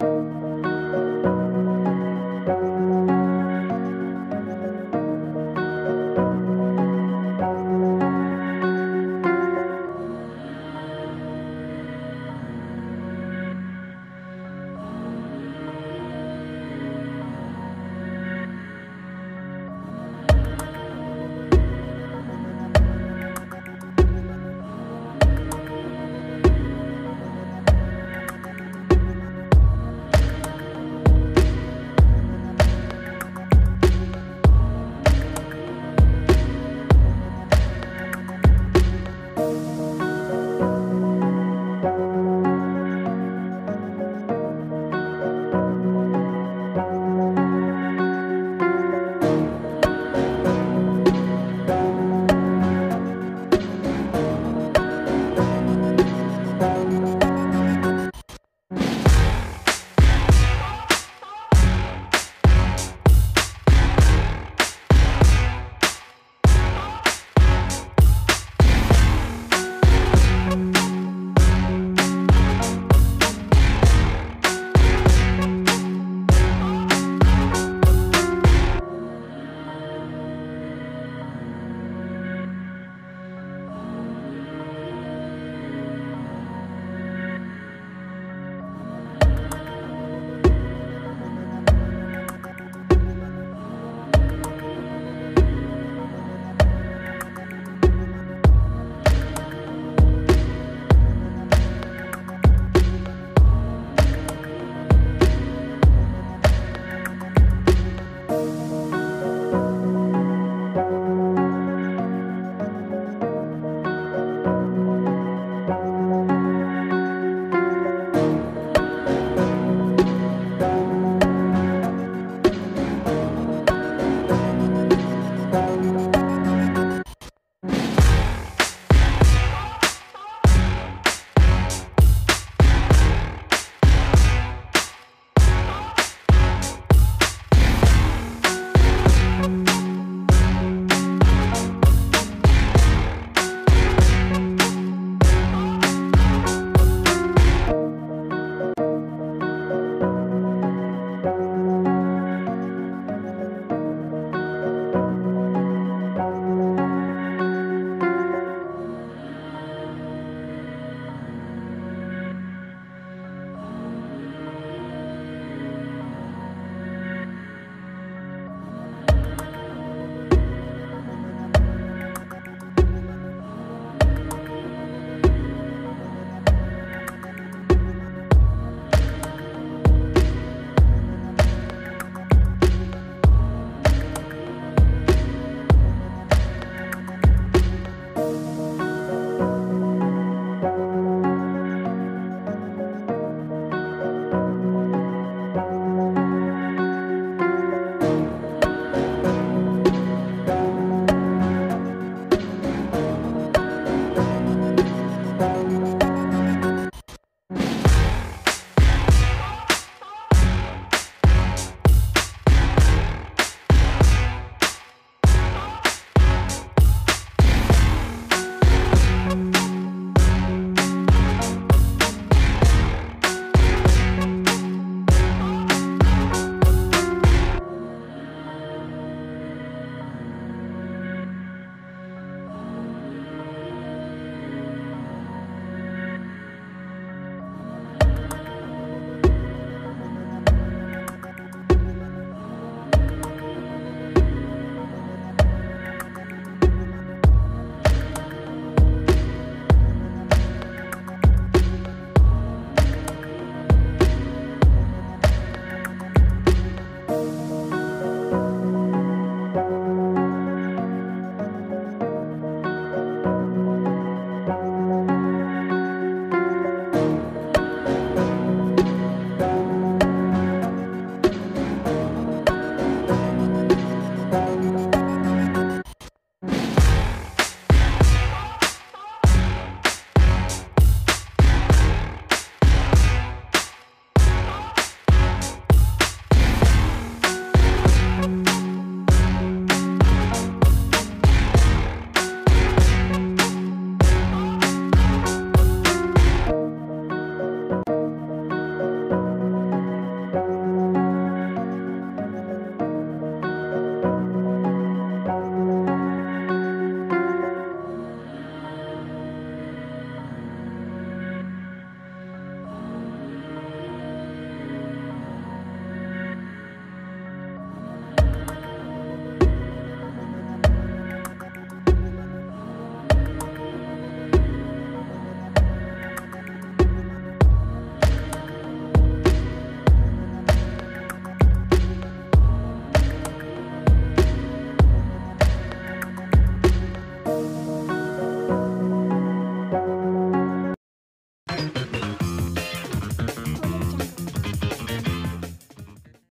you